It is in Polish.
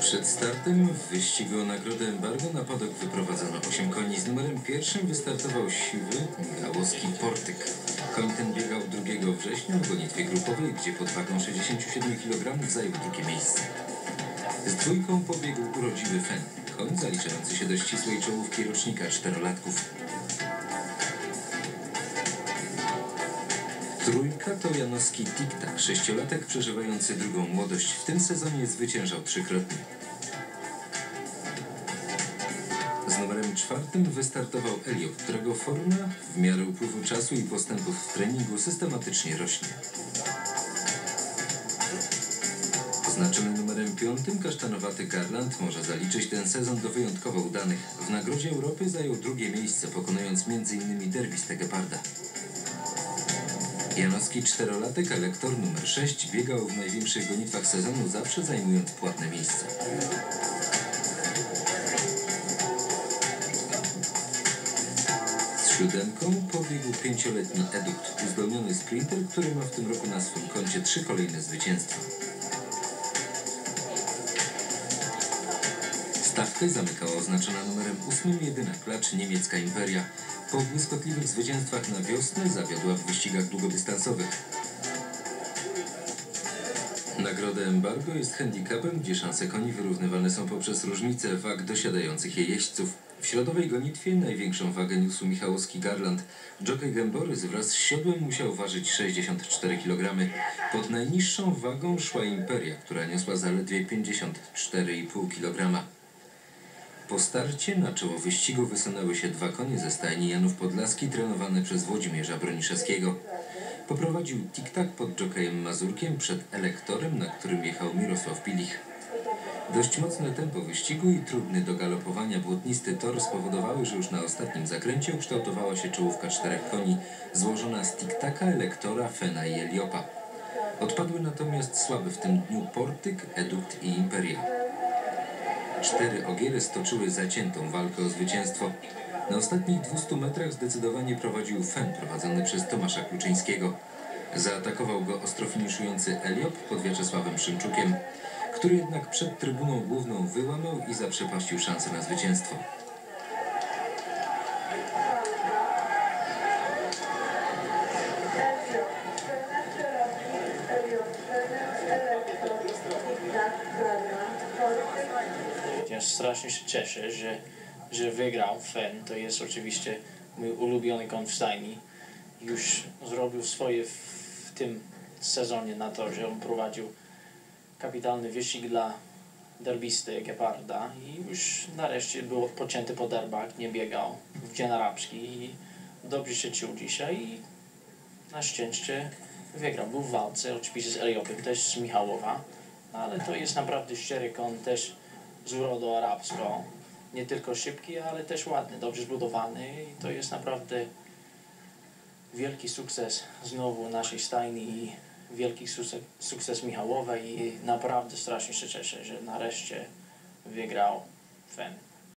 Przed startem w wyścigu o nagrodę embargo na padok wyprowadzono 8 koni. Z numerem pierwszym wystartował siwy Michałowski Portyk. Koń ten biegał 2 września w gonitwie grupowej, gdzie pod wagą 67 kg zajął drugie miejsce. Z dwójką pobiegł urodziwy Fen, koń zaliczający się do ścisłej czołówki rocznika czterolatków. Trójka to Janowski Tiktak, sześciolatek przeżywający drugą młodość. W tym sezonie zwyciężał trzykrotnie. Z numerem czwartym wystartował Eliot, którego forma w miarę upływu czasu i postępów w treningu systematycznie rośnie. Oznaczony numerem piątym kasztanowaty Garland może zaliczyć ten sezon do wyjątkowo udanych. W Nagrodzie Europy zajął drugie miejsce, pokonując m.in. derbistę Geparda. Janowski czterolatek, elektor numer 6, biegał w największych gonitwach sezonu, zawsze zajmując płatne miejsce. Z siódemką pobiegł pięcioletni Edukt, uzdolniony sprinter, który ma w tym roku na swym koncie trzy kolejne zwycięstwa. Stawkę zamykała oznaczona numerem 8 jedyna klacz niemiecka Imperia. Po błyskotliwych zwycięstwach na wiosnę zawiodła w wyścigach długodystansowych. Nagroda embargo jest handicapem, gdzie szanse koni wyrównywane są poprzez różnicę wag dosiadających je jeźdźców. W środowej gonitwie największą wagę niósł Michałowski Garland. Jockey Gęborys wraz z siodłem musiał ważyć 64 kg. Pod najniższą wagą szła Imperia, która niosła zaledwie 54,5 kg. Po starcie na czoło wyścigu wysunęły się dwa konie ze stajni Janów Podlaski trenowane przez Włodzimierza Broniszewskiego. Poprowadził tik-tak pod jokejem Mazurkiem przed elektorem, na którym jechał Mirosław Pilich. Dość mocne tempo wyścigu i trudny do galopowania błotnisty tor spowodowały, że już na ostatnim zakręcie ukształtowała się czołówka czterech koni, złożona z tiktaka, elektora, fena i eliopa. Odpadły natomiast słaby w tym dniu Portyk, Edukt i Imperia. Cztery ogiery stoczyły zaciętą walkę o zwycięstwo. Na ostatnich 200 metrach zdecydowanie prowadził Fen prowadzony przez Tomasza Kluczyńskiego. Zaatakował go ostro finiszujący Eliop pod Wiaczesławem Szymczukiem, który jednak przed trybuną główną wyłamał i zaprzepaścił szansę na zwycięstwo. Ja strasznie się cieszę, że, że wygrał Fen. To jest oczywiście mój ulubiony koń w stajni. Już zrobił swoje w, w tym sezonie na to, że on prowadził kapitalny wyścig dla derbisty Geparda i już nareszcie był odpoczęty po derbach, nie biegał w dzień arabski i dobrze się czuł dzisiaj i na szczęście wygrał. Był w walce, oczywiście z Eliopem, też z Michałowa, ale to jest naprawdę szczery koń, też z urodą arabską. Nie tylko szybki, ale też ładny, dobrze zbudowany i to jest naprawdę wielki sukces znowu naszej stajni i wielki sukces, sukces Michałowa i naprawdę strasznie się cieszę, że nareszcie wygrał Fen.